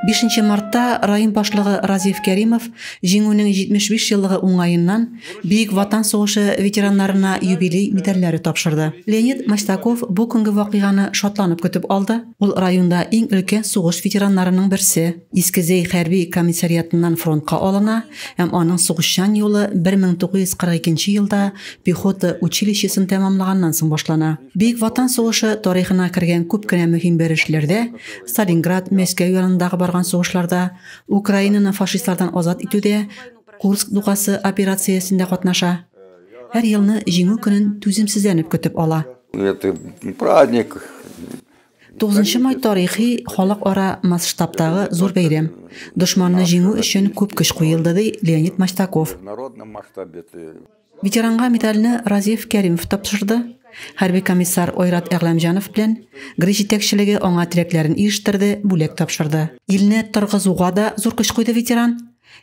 5 мартта район башлыгы Разиф Кәримов җиңүнең 75 еллыгы уңайыннан Бийек Ватан сугышы ветераннарына юбилей медальләре тапшырды. Леонид Мастаков бу көнге вакыйганы шатланып көтеп алды. Ул районда иң өлкән сугыш ветераннарының берсе. Искезей хәрби комиссариатыннан фронтка алына һәм аның сугышчан юлы 1942 елда пехота училищесын тәмамлаганнан соң башлана. Бийек Ватан сугышы тарихына кергән күп кенә мөһим бәрешләрдә Сталинград, Мәскәү янындагы барган сугышларда Украинаны фашистлардан азат итүдә Курск дугасы операциясендә катнаша. Һәр елны җиңү көнен түземсезләнеп көтеп ала. Это праздник. 9 май тарихи халыкара масштабтагы зур бәйрәм. Дошманны җиңү өчен күп көч куелды ди Леонид Маштаков. В народном масштабе это Ветеранга медальне Разиф Кәримов тапшырды. Хәрби комиссар Ойрат Әгләмҗанов белән гри җитәкчелеге аңа теләкләрен ирештирде, бүләк тапшырды. Илне торгызуга да зур көч куйды ветеран.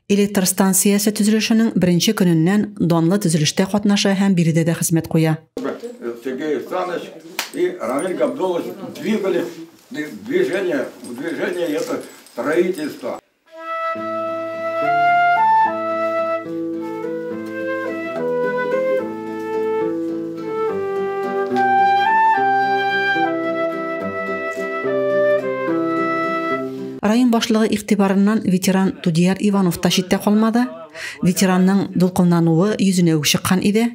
Электр станциясе төзелешенең беренче көненнән данлы төзелештә катнаша һәм биредә дә хезмәт куя. Александрович и Рамиль Габдулович двигали движение, движение это строительство. Район башлыгы игътибарыннан ветеран Тудияр Иванов та читтә калмады. Ветеранның дулкынлануы йөзенә үк чыккан иде.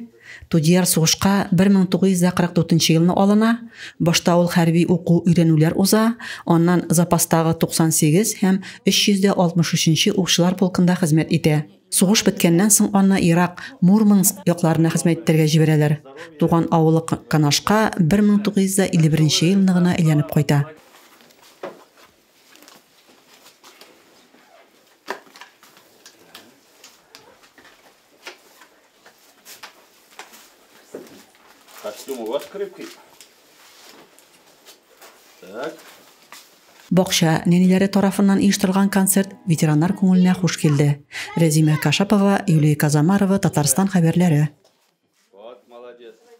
Тудияр сугышка 1944 елны алына. Башта ул хәрби уку өйрәнүләр уза, аннан запастагы 98 һәм 363 укчылар полкында хезмәт итә. Сугыш беткәннән соң аны Ирак, Мурманск якларына хезмәт итәргә җибәрәләр. Туган авылы Канашка 1951 елны гына кайта. Костюм у вас крепкий. Так. Бакча нәниләре тарафыннан оештырылган концерт ветераннар күңеленә хуш килде. Рәзимә Кашапова, Юлия Казамарова, Татарстан хәбәрләре.